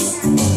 Música